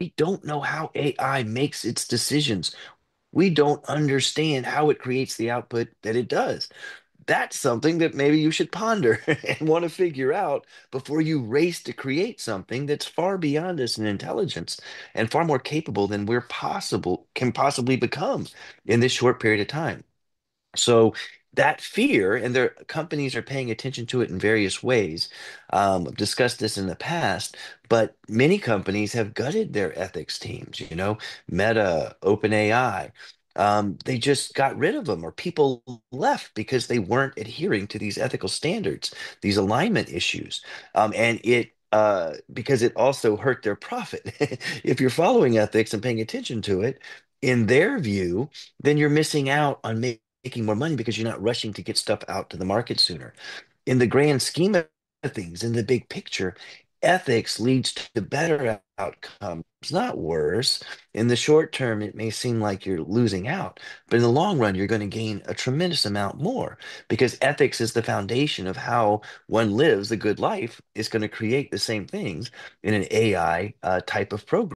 we don't know how AI makes its decisions. We don't understand how it creates the output that it does. That's something that maybe you should ponder and want to figure out before you race to create something that's far beyond us in intelligence and far more capable than we're possible can possibly become in this short period of time. So that fear, and their companies are paying attention to it in various ways. Um, I've discussed this in the past, but many companies have gutted their ethics teams. You know, Meta, OpenAI. Um, they just got rid of them, or people left because they weren't adhering to these ethical standards, these alignment issues, um, and it. Uh, because it also hurt their profit. If you're following ethics and paying attention to it, in their view, then you're missing out on making more money because you're not rushing to get stuff out to the market sooner. In the grand scheme of things, in the big picture, ethics leads to better outcomes, not worse. In the short term, it may seem like you're losing out, but in the long run, you're going to gain a tremendous amount more because ethics is the foundation of how one lives a good life. Is going to create the same things in an AI uh, type of program.